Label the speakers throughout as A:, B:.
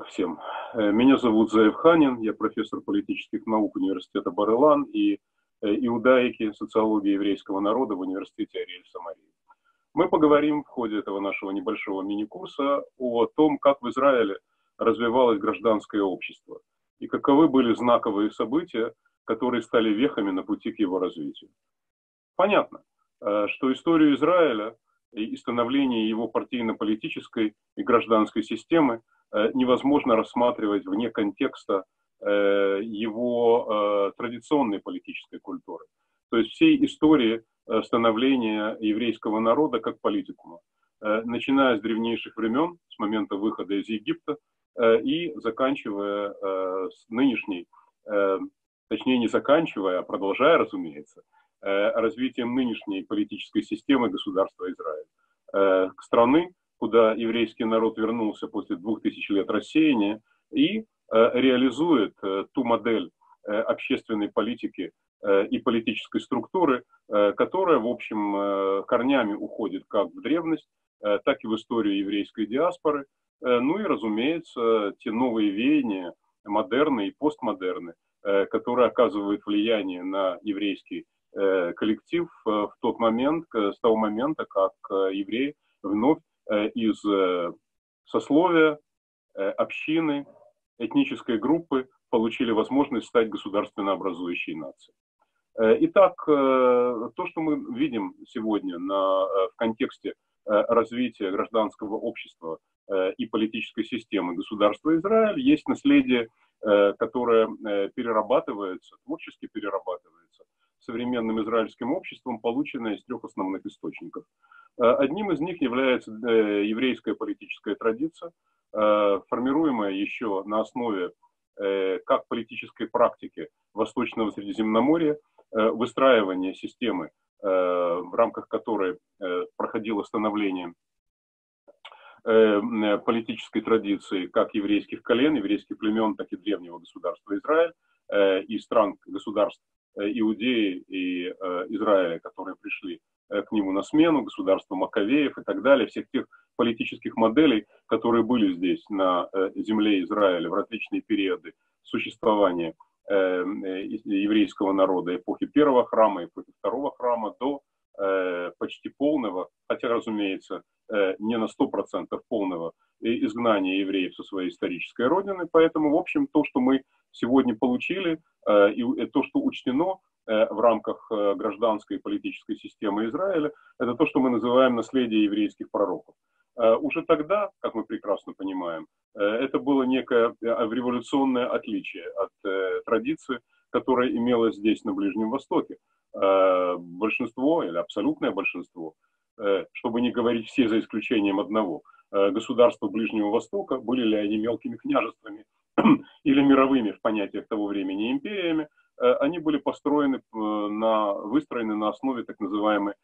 A: суток всем. Э, меня зовут Заев Ханин, я профессор политических наук университета Барелан и э, иудаики, социологии еврейского народа в университете Ариэль Самарии. Мы поговорим в ходе этого нашего небольшого мини-курса о том, как в Израиле развивалось гражданское общество и каковы были знаковые события, которые стали вехами на пути к его развитию. Понятно, э, что историю Израиля и становление его партийно-политической и гражданской системы невозможно рассматривать вне контекста э, его традиционной политической культуры. То есть всей истории становления еврейского народа как политикума, начиная с древнейших времен, с момента выхода из Египта, и заканчивая с нынешней точнее не заканчивая, а продолжая, разумеется, э, развитием нынешней политической системы государства Израиль. Э, страны, куда еврейский народ вернулся после двух тысяч лет рассеяния и э, реализует ту модель общественной политики и политической структуры, которая, в общем, корнями уходит как в древность, так и в историю еврейской диаспоры, ну и, разумеется, те новые веяния, модерны и постмодерны, Э, которые оказывают влияние на еврейский э, коллектив э, в тот момент, с того момента, как евреи вновь из сословия, общины, этнической группы получили возможность стать государственно образующей нацией. Итак, то, что мы видим сегодня на, в контексте развития гражданского общества и политической системы государства Израиль, есть наследие Э, которая э, перерабатывается, творчески перерабатывается современным израильским обществом, полученная из трех основных источников. Э, одним из них является еврейская политическая традиция, формируемая еще на основе как политической практики Восточного Средиземноморья, выстраивания системы, в рамках которой проходило становление Э, политической традиции как еврейских колен, еврейских племен, так и древнего государства Израиль э, и стран государств э, Иудеи и Израиля, которые пришли к нему на смену, государства Маковеев и так далее, всех тех политических моделей, которые были здесь на земле Израиля в различные периоды существования еврейского народа эпохи первого храма, эпохи второго храма до почти полного, хотя, разумеется, Э, не на 100% полного изгнания евреев со своей исторической родины. Поэтому, в общем, то, что мы сегодня получили, э, и то, что учтено э, в рамках гражданской и политической системы Израиля, это то, что мы называем наследие еврейских пророков. Уже тогда, как мы прекрасно понимаем, это было некое революционное отличие от традиции, которая имелась здесь, на Ближнем Востоке. Большинство или абсолютное большинство Э, чтобы не говорить все за исключением одного, э, государства Ближнего Востока, были ли они мелкими княжествами или мировыми в понятиях того времени империями, э, они были построены на, выстроены на основе так называемой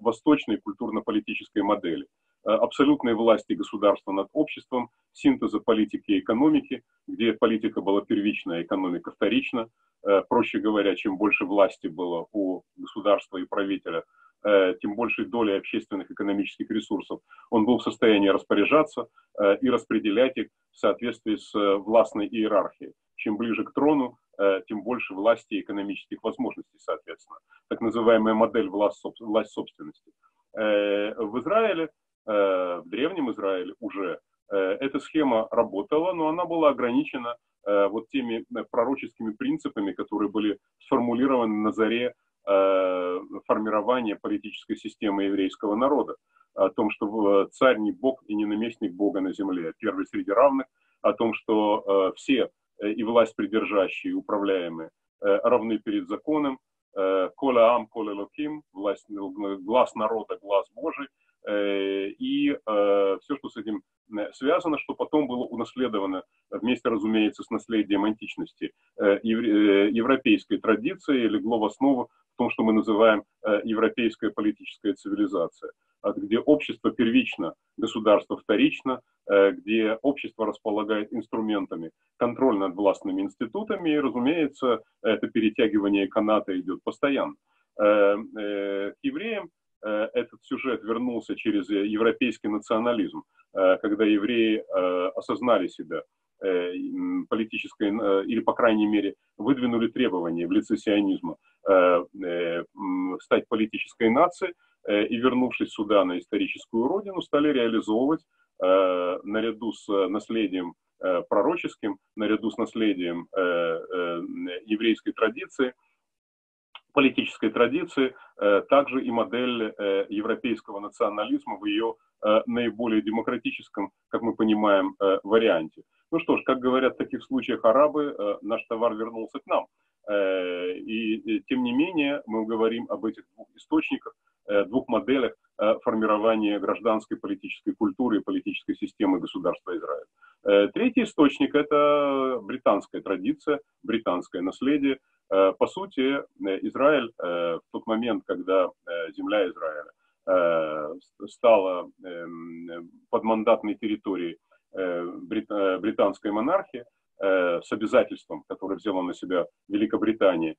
A: восточной культурно-политической модели абсолютной власти государства над обществом, синтеза политики и экономики, где политика была первична, экономика вторична. Проще говоря, чем больше власти было у государства и правителя, Э, тем большей долей общественных экономических ресурсов, он был в состоянии распоряжаться э, и распределять их в соответствии с э, властной иерархией. Чем ближе к трону, тем больше власти и экономических возможностей, соответственно. Так называемая модель власть, собственности. В Израиле, в древнем Израиле уже эта схема работала, но она была ограничена вот теми пророческими принципами, которые были сформулированы на заре Э, формирования политической системы еврейского народа, о том, что царь не бог и не наместник бога на земле, а первый среди равных, о том, что э, все э, и власть придержащие, управляемые, равны перед законом, кола ам, кола локим, власть, глаз народа, глаз Божий, и все, что с этим связано, что потом было унаследовано вместе, разумеется, с наследием античности европейской традиции, легло в основу том, что мы называем э, европейская политическая цивилизация, где общество первично, государство вторично, э, где общество располагает инструментами контроля над властными институтами, и, разумеется, это перетягивание каната идет постоянно. Э, к евреям этот сюжет вернулся через европейский национализм, когда евреи осознали себя политической, или, по крайней мере, выдвинули требования в лице сионизма стать политической нацией, и, вернувшись сюда на историческую родину, стали реализовывать наряду с наследием пророческим, наряду с наследием еврейской традиции – политической традиции, э, также и модель э, европейского национализма в ее э, наиболее демократическом, как мы понимаем, варианте. Ну что ж, как говорят в таких случаях арабы, наш товар вернулся к нам. И тем не менее мы говорим об этих двух источниках, двух моделях формирования гражданской политической культуры и политической системы государства Израиль. Третий источник – это британская традиция, британское наследие, по сути, э, Израиль э, в тот момент, когда земля Израиля стала эм, подмандатной территорией британской монархии, с обязательством, которое взяла на себя Великобритания,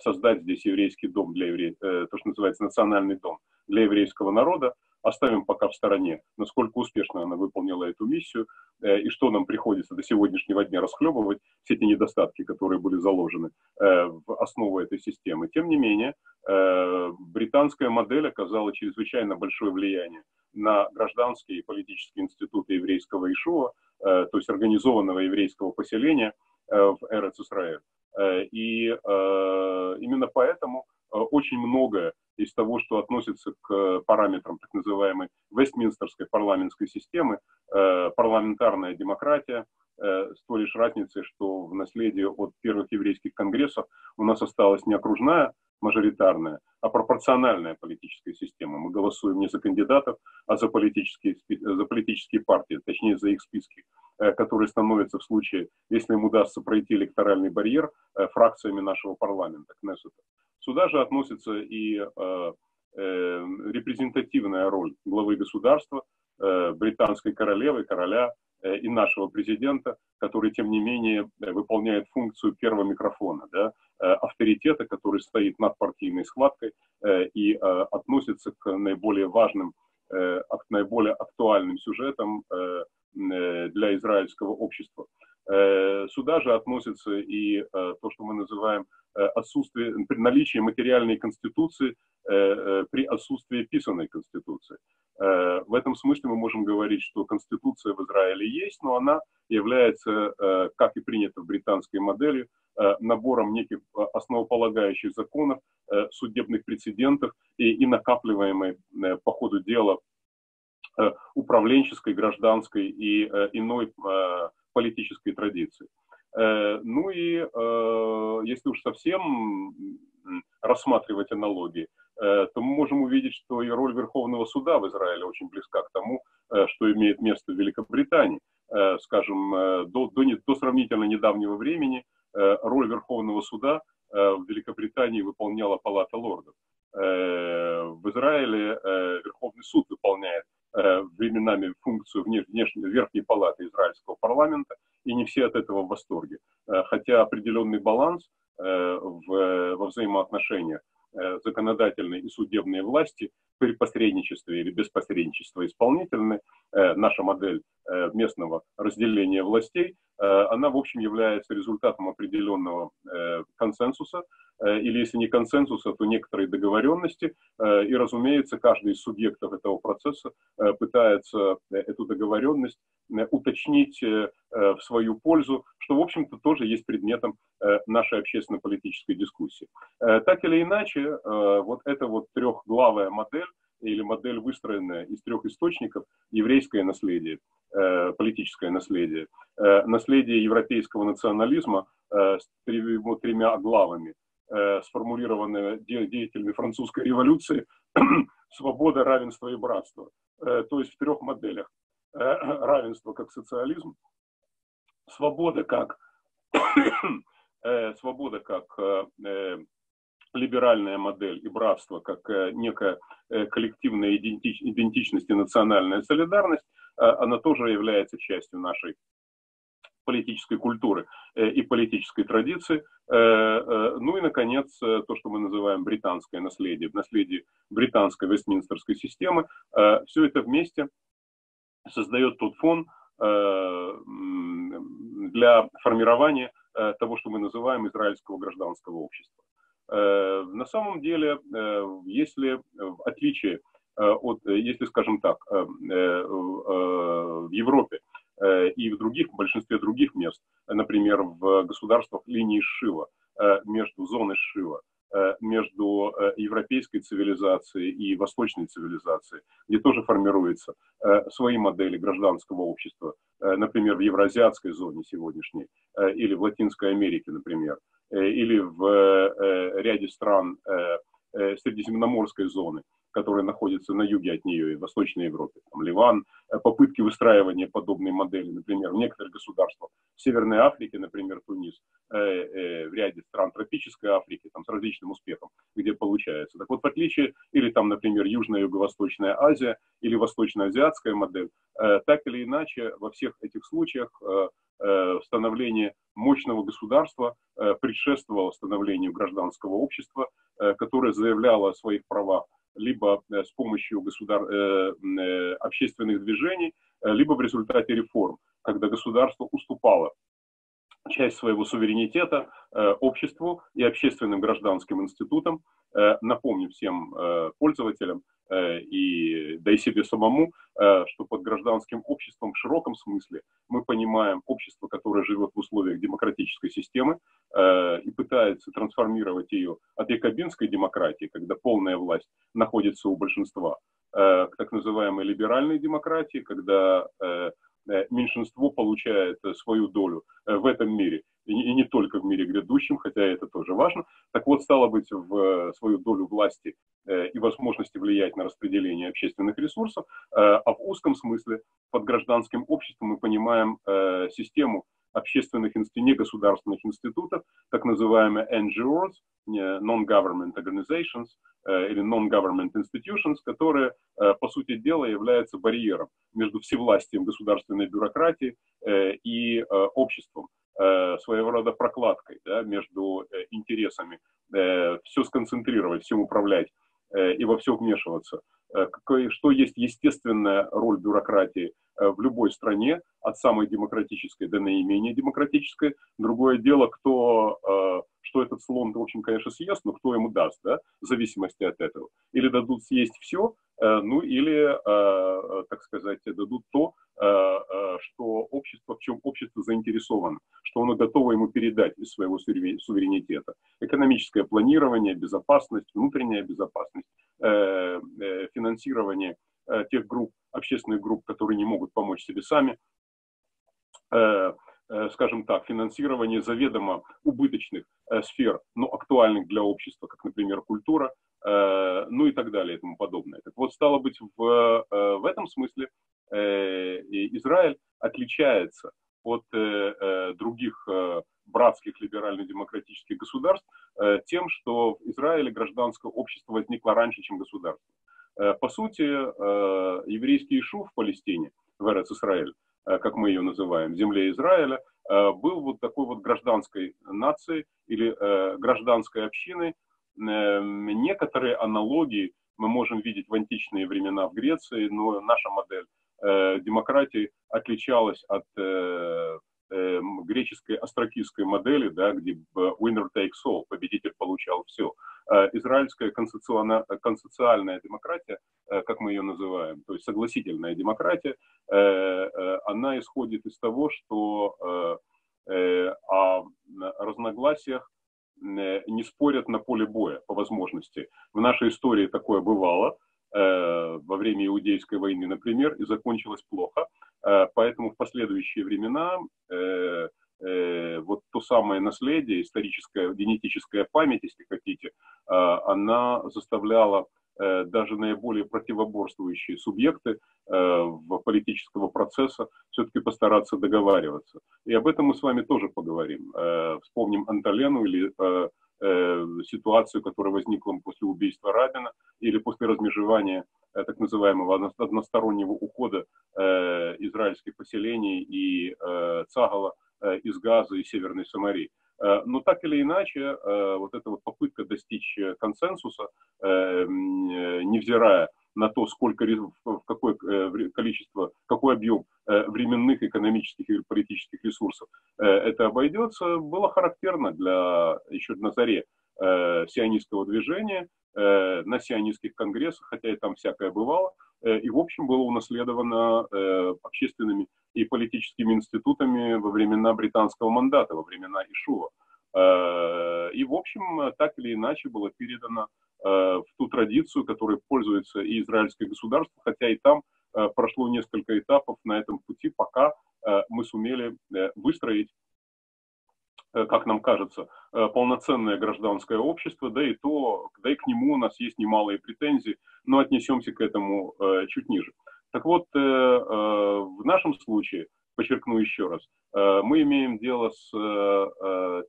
A: создать здесь еврейский дом для евреев, то, что называется национальный дом для еврейского народа, оставим пока в стороне, насколько успешно она выполнила эту миссию э, и что нам приходится до сегодняшнего дня расхлебывать, все эти недостатки, которые были заложены э, в основу этой системы. Тем не менее, э, британская модель оказала чрезвычайно большое влияние на гражданские и политические институты еврейского Ишуа, то есть организованного еврейского поселения в Эрец Исраэль. И именно поэтому очень многое из того, что относится к параметрам так называемой Вестминстерской парламентской системы, э, парламентарная демократия, э, с той лишь разницей, что в наследии от первых еврейских конгрессов у нас осталась не окружная мажоритарная, а пропорциональная политическая система. Мы голосуем не за кандидатов, а за политические, за политические партии, точнее за их списки, э, которые становятся в случае, если им удастся пройти электоральный барьер, фракциями нашего парламента, Кнессета. Сюда же относится и э, э, репрезентативная роль главы государства, э, британской королевы, короля и нашего президента, который, тем не менее, выполняет функцию первого микрофона, да, авторитета, который стоит над партийной схваткой и относится к наиболее важным, к наиболее актуальным сюжетам для израильского общества. Сюда же относится и то, что мы называем Э, отсутствие, при наличии материальной конституции э, э, при отсутствии писанной конституции. В этом смысле мы можем говорить, что конституция в Израиле есть, но она является, как и принято в британской модели, набором неких основополагающих законов, судебных прецедентов и, и накапливаемой по ходу дела управленческой, гражданской и иной политической традиции. Э, ну и э, если уж совсем рассматривать аналогии, э, то мы можем увидеть, что и роль Верховного суда в Израиле очень близка к тому, что имеет место в Великобритании. Скажем, до, до, до сравнительно недавнего времени роль Верховного суда в Великобритании выполняла Палата лордов. В Израиле Верховный суд выполняет временами функцию внешней, верхней палаты израильского парламента – и не все от этого в восторге. Э, хотя определенный баланс э, в, во взаимоотношениях э, законодательной и судебной власти при посредничестве или без посредничества исполнительной, наша модель местного разделения властей, она, в общем, является результатом определенного консенсуса, или если не консенсуса, то некоторой договоренности, и, разумеется, каждый из субъектов этого процесса пытается эту договоренность уточнить Э, в свою пользу, что, в общем-то, тоже есть предметом э, нашей общественно-политической дискуссии. Э, так или иначе, вот эта вот трехглавая модель, или модель, выстроенная из трех источников, еврейское наследие, политическое наследие, наследие европейского национализма с тремя главами, сформулированное деятелями французской революции, свобода, равенство и братство. То есть в трех моделях. Равенство как социализм, свобода как, э, свобода как э, э, либеральная модель и братство как некая коллективная идентичность и национальная солидарность, она тоже является частью нашей политической культуры и политической традиции. Ну и, наконец, то, что мы называем британское наследие, наследие британской вестминстерской системы. Все это вместе создает тот фон, для формирования того, что мы называем израильского гражданского общества. На самом деле, если в отличие от, если, скажем так, в Европе и в других, в большинстве других мест, например, в государствах линии Шива, между зоной Шива Э, между э, европейской цивилизацией и восточной цивилизацией, где тоже формируются э, свои модели гражданского общества, например, в евразиатской зоне сегодняшней, или в Латинской Америке, например, или в ряде стран Средиземноморской зоны которые находятся на юге от нее и в Восточной Европе, там, Ливан, э, попытки выстраивания подобной модели, например, в некоторых государствах Северной Африки, например, Тунис, э, э, в ряде стран тропической Африки, там, с различным успехом, где получается. Так вот, в отличие, или там, например, Южная Юго-Восточная Азия, или Восточно-Азиатская модель, э, так или иначе, во всех этих случаях э, э становление мощного государства э, предшествовало становлению гражданского общества, которое заявляло о своих правах либо э, с помощью государ... Э, э, общественных движений, либо в результате реформ, когда государство уступало часть своего суверенитета обществу и общественным гражданским институтам. Напомню всем пользователям, и, да и себе самому, э, что под гражданским обществом в широком смысле мы понимаем общество, которое живет в условиях демократической системы э, и пытается трансформировать ее от якобинской демократии, когда полная власть находится у большинства, к так называемой либеральной демократии, когда меньшинство получает свою долю в этом мире и не только в мире грядущем, хотя это тоже важно. Так вот, стало быть, в э, свою долю власти э, и возможности влиять на распределение общественных ресурсов, э, а в узком смысле под гражданским обществом мы понимаем систему общественных, негосударственных институтов, так называемые NGOs, Non-Government Organizations или Non-Government Institutions, которые, по сути дела, являются барьером между всевластием государственной бюрократии и обществом. Э, своего рода прокладкой да, между э, интересами, э, все сконцентрировать, всем управлять и во все вмешиваться. Что есть естественная роль бюрократии в любой стране, от самой демократической до наименее демократической. Другое дело, кто, что этот слон, в общем, конечно, съест, но кто ему даст, да, в зависимости от этого. Или дадут съесть все, ну или, так сказать, дадут то, что общество, в чем общество заинтересовано, что оно готово ему передать из своего суверенитета. Экономическое планирование, безопасность, внутренняя безопасность, э, э, финансирование э, тех групп, общественных групп, которые не могут помочь себе сами, скажем так, финансирование заведомо убыточных сфер, но актуальных для общества, как, например, культура, ну и так далее и тому подобное. Так вот, стало быть, в, в этом смысле Израиль отличается от э, э, других э, братских либерально-демократических государств тем, что в Израиле гражданское общество возникло раньше, чем государство. По сути, еврейский Ишу в Палестине, в Эрец Израиль, как мы ее называем, земле Израиля, был вот такой вот гражданской нацией или гражданской общиной. Некоторые аналогии мы можем видеть в античные времена в Греции, но наша модель Э, демократии отличалась от э, э, греческой астракистской модели, да, где winner takes all, победитель получал все. Израильская конституциональная демократия, как мы ее называем, то есть согласительная демократия, она исходит из того, что о разногласиях не спорят на поле боя по возможности. В нашей истории такое бывало – Э, во время Иудейской войны, например, и закончилось плохо. Э, поэтому в последующие времена э, вот то самое наследие, историческая, генетическая память, если хотите, она заставляла даже наиболее противоборствующие субъекты в политического процесса все-таки постараться договариваться. И об этом мы с вами тоже поговорим. Вспомним Анталену или Э, ситуацию, которая возникла после убийства Рабина или после размежевания э, так называемого одностороннего ухода э, израильских поселений и Цагала из Газа и Северной Самарии. Но так или иначе, вот эта вот попытка достичь консенсуса, невзирая на то, сколько, в какое количество, какой объем временных, экономических и политических ресурсов это обойдется, было характерно для еще на заре сионистского движения, на сионистских конгрессах, хотя и там всякое бывало, и, в общем, было унаследовано общественными и политическими институтами во времена британского мандата, во времена Ишуа. Э, и, в общем, так или иначе было передано э, в ту традицию, которой пользуется и израильское государство, хотя и там э, прошло несколько этапов на этом пути, пока мы сумели выстроить как нам кажется, полноценное гражданское общество, да и то, да и к нему у нас есть немалые претензии, но отнесемся к этому чуть ниже. Так вот, в нашем случае, подчеркну еще раз, мы имеем дело с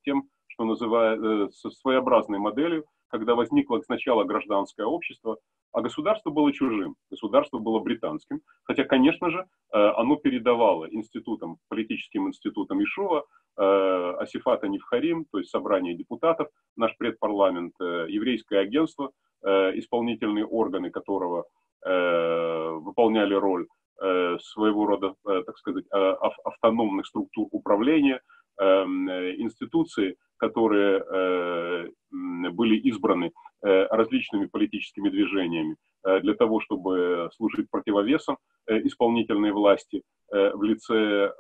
A: тем, что называют, э, со своеобразной моделью, когда возникло сначала гражданское общество, а государство было чужим, государство было британским, хотя, конечно же, э, оно передавало институтам, политическим институтам Ишова, э, Асифата Невхарим, то есть собрание депутатов, наш предпарламент, еврейское агентство, исполнительные органы которого выполняли роль своего рода, так сказать, автономных структур управления, эм, институции, которые э, были избраны э, различными политическими движениями э, для того, чтобы служить противовесом исполнительной власти в лице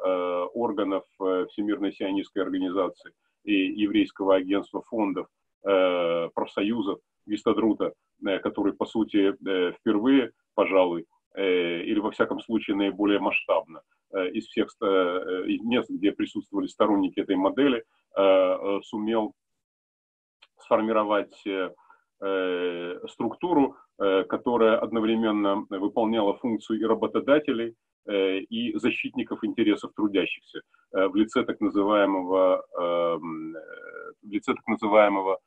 A: органов Всемирной сионистской организации и еврейского агентства фондов, профсоюзов, Гистадрута, который, по сути, впервые, пожалуй, или во всяком случае наиболее масштабно из всех мест, где присутствовали сторонники этой модели, Э, э, сумел сформировать э, структуру, которая одновременно выполняла функцию и работодателей, и защитников интересов трудящихся в лице так называемого, в лице так называемого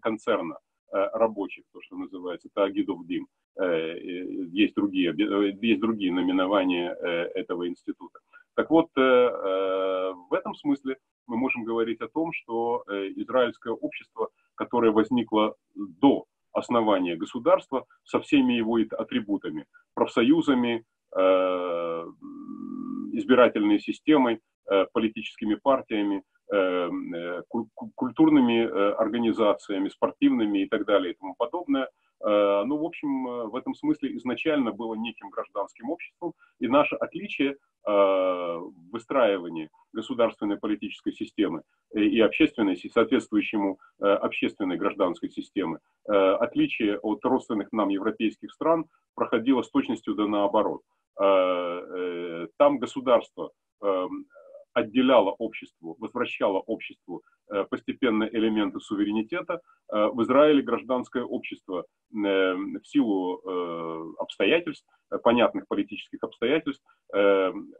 A: концерна рабочих, то, что называется, Тагидов Дим. Есть другие, есть другие наименования этого института. Так вот, э, э, в этом смысле мы можем говорить о том, что э, израильское общество, которое возникло до основания государства, со всеми его атрибутами, профсоюзами, избирательной системой, политическими партиями, культурными организациями, спортивными и так далее и тому подобное – ну, в общем, э, в этом смысле изначально было неким гражданским обществом, и наше отличие э, в выстраивании государственной политической системы и общественной, соответствующему общественной гражданской системы, отличие от родственных нам европейских стран проходило с точностью да наоборот. Там государство эм, отделяло обществу, возвращало обществу э, постепенно элементы суверенитета. Э, в Израиле гражданское общество э, в силу обстоятельств, понятных политических обстоятельств,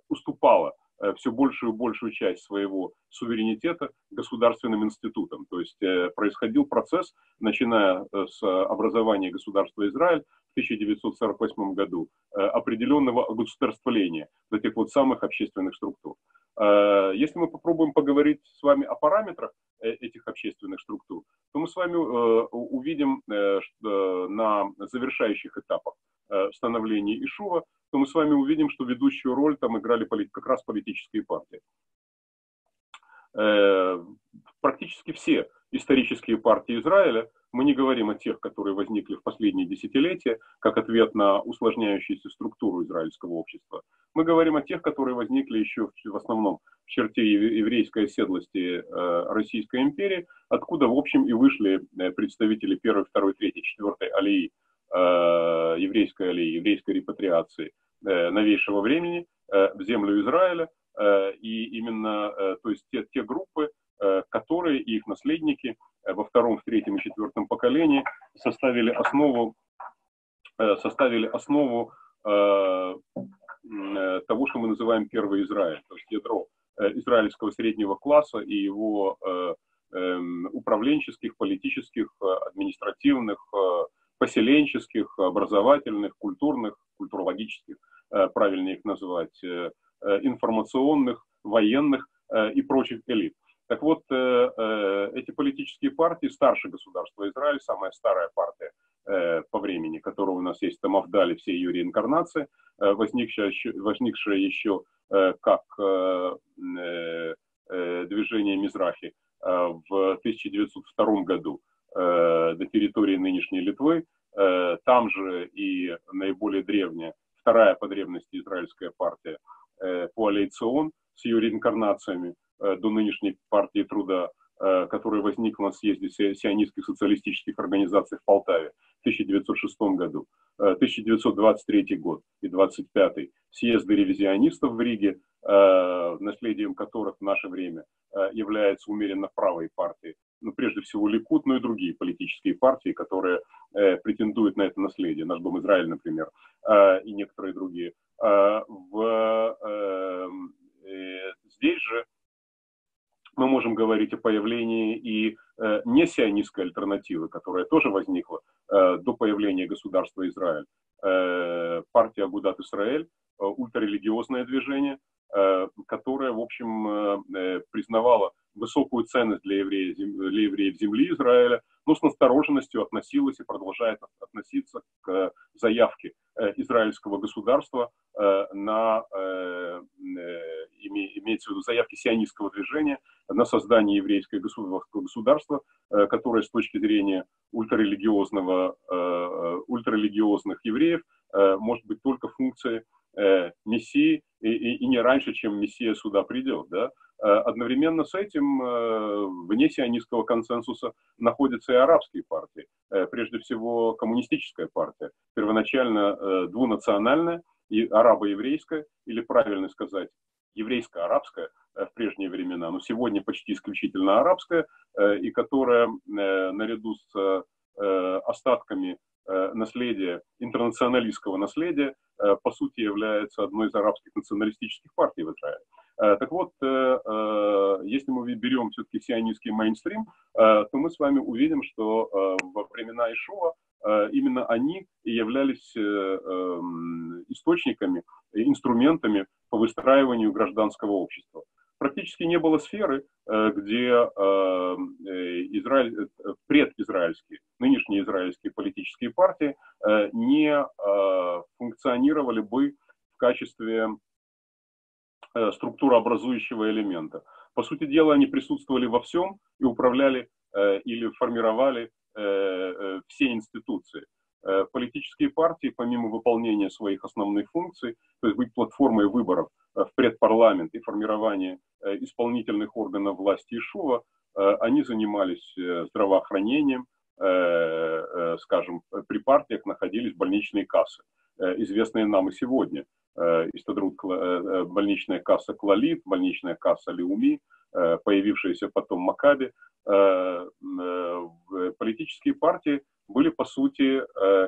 A: уступало все большую и большую часть своего суверенитета государственным институтам. То есть происходил процесс, начиная с образования государства Израиль в 1948 году, определенного государствления этих вот самых общественных структур. Э, если мы попробуем поговорить с вами о параметрах э, этих общественных структур, то мы с вами э, увидим на завершающих этапах становления Ишува, то мы с вами увидим, что ведущую роль там играли как раз политические партии. Практически все исторические партии Израиля мы не говорим о тех, которые возникли в последние десятилетия, как ответ на усложняющуюся структуру израильского общества. Мы говорим о тех, которые возникли еще в основном в черте еврейской оседлости э, Российской империи, откуда, в общем, и вышли э, представители первой, второй, третьей, четвертой аллеи, э, еврейской аллеи, еврейской репатриации новейшего времени в землю Израиля. И именно, то есть те, те группы, которые и их наследники – во втором, в третьем и четвертом поколении составили основу, э, составили основу э, того, что мы называем Первый Израиль, то есть ядро израильского среднего класса и его эм, управленческих, политических, административных, поселенческих, образовательных, культурных, культурологических, правильнее их назвать, информационных, военных и прочих элит. Так вот, э, э, эти политические партии, старше государства Израиль, самая старая партия по времени, которая у нас есть, это Мавдали, все ее реинкарнации, возникшая, возникшая еще как движение Мизрахи в 1902 году до территории нынешней Литвы, там же и наиболее древняя, вторая по древности израильская партия Коалицион с ее реинкарнациями до нынешней партии труда, Э, которая возникла на съезде сионистских социалистических организаций в Полтаве в 1906 году, 1923 э, год и 1925 съезды ревизионистов в Риге, э, наследием которых в наше время являются умеренно правые партии, ну, прежде всего Ликут, но и другие политические партии, которые претендуют на это наследие, наш Дом Израиль, например, и некоторые другие. В, эм, здесь же мы можем говорить о появлении и э, несионистской альтернативы, которая тоже возникла э, до появления государства Израиль. Э, партия Агудат Израиль, э, ультрарелигиозное движение, э, которое, в общем, э, э признавало высокую ценность для евреев, для евреев земли Израиля, но с настороженностью относилась и продолжает относиться к заявке э, израильского государства э, на, э, имеется в виду заявки сионистского движения на создание еврейского государства, которое с точки зрения ультрарелигиозного, ультрарелигиозных евреев может быть только функцией Мессии и, и, и не раньше, чем Мессия сюда придет. Да? Э, одновременно с этим э, вне сионистского консенсуса находятся и арабские партии. Э, прежде всего, коммунистическая партия, первоначально двунациональная, и арабо-еврейская, или правильно сказать, еврейско-арабская в прежние времена, но сегодня почти исключительно арабская, и которая наряду с остатками наследия, интернационалистского наследия, по сути является одной из арабских националистических партий в Израиле. Э, так вот, э, э, если мы берем все-таки сионистский мейнстрим, то мы с вами увидим, что во времена Ишуа именно они являлись эм, источниками, инструментами по выстраиванию гражданского общества. Практически не было сферы, где Израиль, предизраильские, нынешние израильские политические партии не функционировали бы в качестве структурообразующего элемента. По сути дела, они присутствовали во всем и управляли э, или формировали э, все институции. Политические партии, помимо выполнения своих основных функций, то есть быть платформой выборов в предпарламент и формирования исполнительных органов власти Ишува, они занимались здравоохранением, скажем, при партиях находились больничные кассы, известные нам и сегодня – Э, Истадрут, э, э, больничная касса Клалит, больничная касса Леуми, появившаяся потом Макаби. Политические партии были, по сути,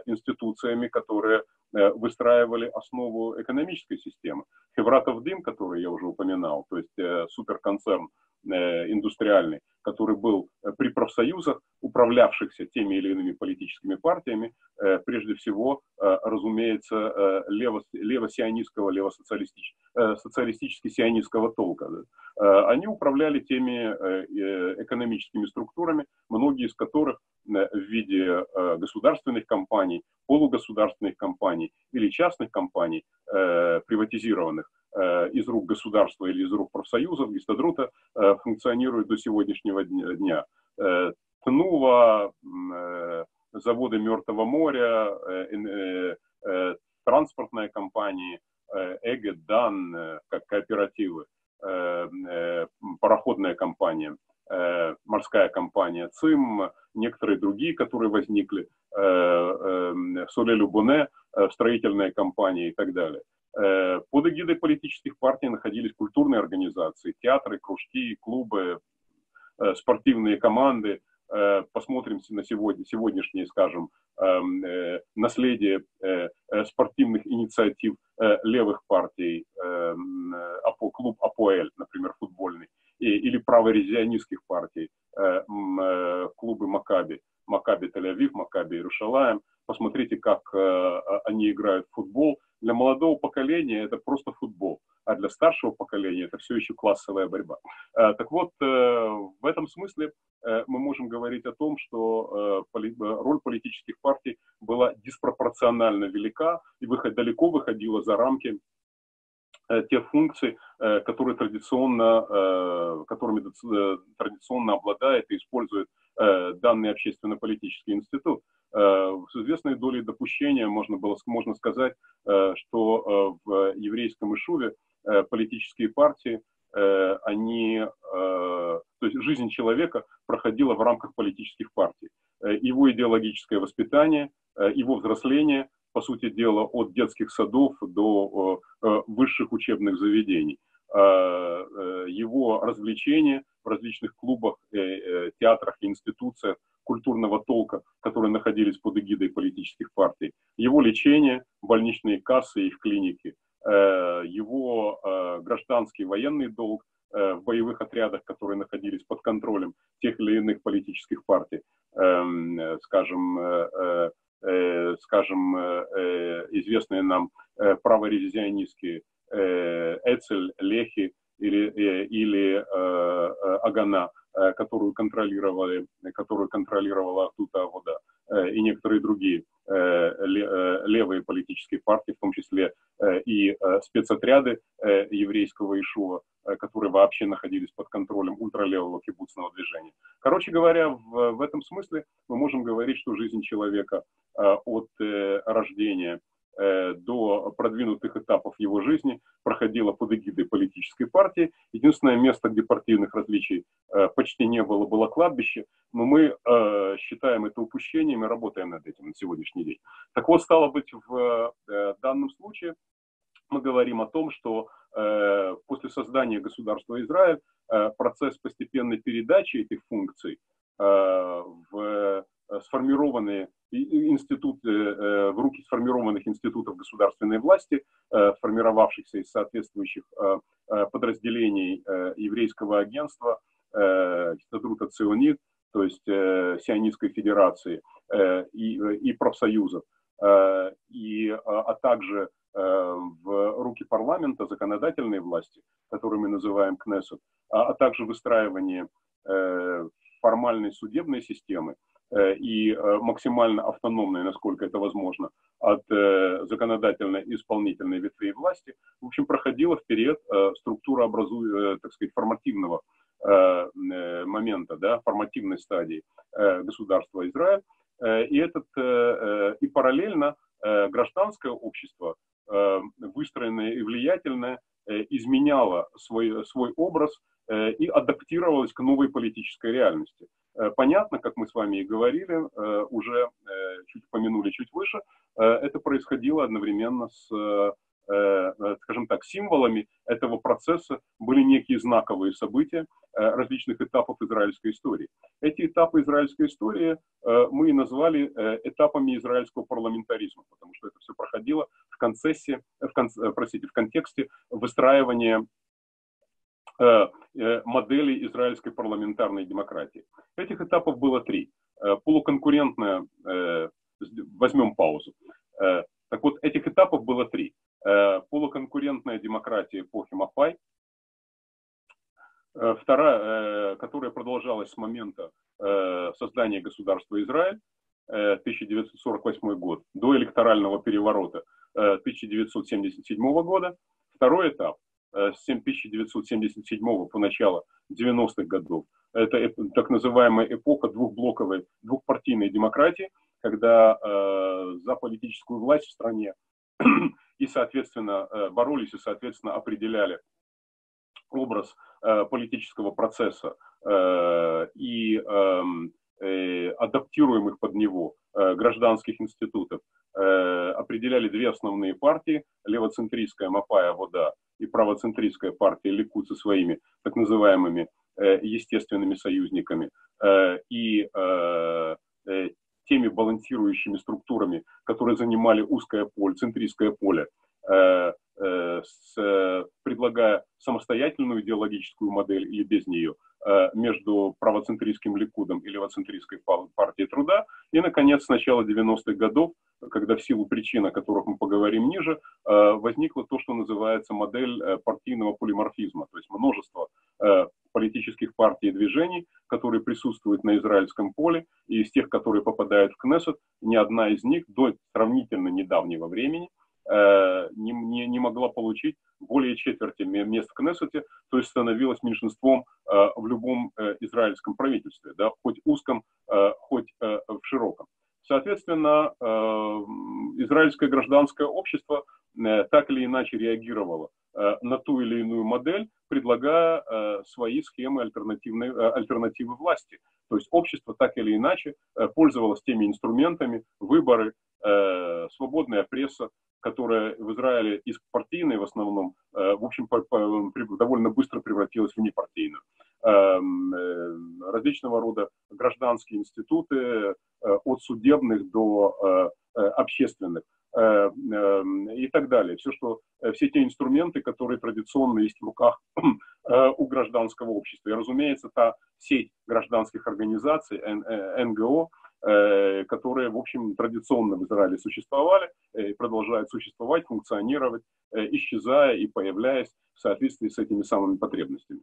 A: институциями, которые выстраивали основу экономической системы. Хевратов Дым, который я уже упоминал, то есть суперконцерн индустриальный, который был при профсоюзах, управлявшихся теми или иными политическими партиями, э, прежде всего, э, разумеется, э, лево, лево-сионистского, лево-социалистического, социалистически-сионистского толка. Они управляли теми экономическими структурами, многие из которых в виде государственных компаний, полугосударственных компаний или частных компаний, приватизированных, из рук государства или из рук профсоюзов, Гистадрута, функционируют до сегодняшнего дня. Тнува, э, заводы Мертвого моря, э, э, транспортные компании, Эге, Дан, как кооперативы, пароходная компания, морская компания ЦИМ, некоторые другие, которые возникли, Соле Любуне, строительные компании и так далее. Под эгидой политических партий находились культурные организации, театры, кружки, клубы, спортивные команды, Э, посмотрим на сегодня, сегодняшнее, скажем, эм, э, наследие э, спортивных инициатив левых партий, эм, клуб АПОЭЛь, например, футбольный, или праворезионистских партий, клубы Макаби, Макаби Тель-Авив, Макаби Иерушалаем. Посмотрите, как они играют в футбол. Для молодого поколения это просто футбол а для старшего поколения это все еще классовая борьба. Так вот, в этом смысле Э, мы можем говорить о том, что э, роль политических партий была диспропорционально велика и выход, далеко выходила за рамки тех функций, которые традиционно, которыми традиционно обладает и использует данный общественно-политический институт. С известной долей допущения можно, было, можно сказать, что в еврейском Ишуве политические партии Э, они, э, то есть жизнь человека проходила в рамках политических партий. Э, его идеологическое воспитание, его взросление, по сути дела, от детских садов до высших учебных заведений. Его развлечения в различных клубах, театрах и институциях культурного толка, которые находились под эгидой политических партий. Его лечение, больничные кассы и в клинике, Э, его э, гражданский военный долг э, в боевых отрядах, которые находились под контролем тех или иных политических партий, эм, скажем, скажем, известные нам праворевизионистские Эцель, Лехи или, или Агана, которую контролировали, которую контролировала Ахтута Авода и некоторые другие левые политические партии, в том числе Э, и э, спецотряды э, еврейского Ишува, которые вообще находились под контролем ультралевого кибуцного движения. Короче говоря, в этом смысле мы можем говорить, что жизнь человека от рождения до продвинутых этапов его жизни проходила под эгидой политической партии. Единственное место, где партийных различий почти не было, было кладбище, но мы считаем это упущением и работаем над этим на сегодняшний день. Так вот, стало быть, в данном случае мы говорим о том, что э, после создания государства Израиль э, процесс постепенной передачи этих функций э, в э, сформированные институты, э, в руки сформированных институтов государственной власти, э, сформировавшихся из соответствующих э, э подразделений э, еврейского агентства, э, Статрута Ционит, то есть э, Сионистской Федерации э, и, профсоюзов, э, и, а также Э, в руки парламента, законодательной власти, которую мы называем Кнессет, а, а также выстраивание э, формальной судебной системы э, и максимально автономной, насколько это возможно, от законодательной и исполнительной ветвей власти, в общем, проходила вперед структура образу, так сказать, формативного момента, да, формативной стадии государства Израиль. И, этот, и параллельно гражданское общество Э, выстроенная и влиятельная, э, изменяла свой, свой образ э, и адаптировалась к новой политической реальности. Понятно, как мы с вами и говорили, уже чуть помянули чуть выше, это происходило одновременно с Э, э, скажем так, символами этого процесса были некие знаковые события э, различных этапов израильской истории. Эти этапы израильской истории мы и назвали этапами израильского парламентаризма, потому что это все проходило в, концессе, в, кон, простите, в контексте выстраивания модели израильской парламентарной демократии. Этих этапов было три. Полуконкурентная, возьмем паузу. Так вот, этих этапов было три. Э, полуконкурентная демократия эпохи Мапай, э, вторая, э, которая продолжалась с момента создания государства Израиль, 1948 год, до электорального переворота 1977 года. Второй этап с 1977 по начало 90-х годов. Это так называемая эпоха двухблоковой, двухпартийной демократии, когда за политическую власть в стране и, соответственно, э, боролись и, соответственно, определяли образ э, политического процесса э, и эм, адаптируемых под него гражданских институтов, определяли две основные партии, левоцентристская Мапая Вода правоцентристская партия Ликут со своими так называемыми естественными союзниками, и теми балансирующими структурами, которые занимали узкое поле, центристское поле, э, э, с, предлагая самостоятельную идеологическую модель или без нее э, между правоцентристским Ликудом и левоцентристской партией труда. И, наконец, с начала 90-х годов когда в силу причин, о которых мы поговорим ниже, возникла то, что называется модель партийного полиморфизма, то есть множество политических партий и движений, которые присутствуют на израильском поле, и из тех, которые попадают в Кнессет, ни одна из них до сравнительно недавнего времени не, не, не могла получить более четверти мест в Кнессете, то есть становилась меньшинством в любом израильском правительстве, да, хоть узком, хоть в широком. Соответственно, э, израильское гражданское общество э, так или иначе реагировало э, на ту или иную модель, предлагая свои схемы альтернативной, альтернативы власти. То есть общество так или иначе пользовалось теми инструментами, выборы, свободная пресса, которая в Израиле из партийной в основном, в общем, довольно быстро превратилась в непартийную. Эм, э, различного рода гражданские институты, э, от судебных до э, общественных эм, и так далее. Все, что, все те инструменты, которые традиционно есть в руках у гражданского общества. И, разумеется, та сеть гражданских организаций, НГО, которые, в общем, традиционно в Израиле существовали, продолжают существовать, функционировать, исчезая и появляясь в соответствии с этими самыми потребностями.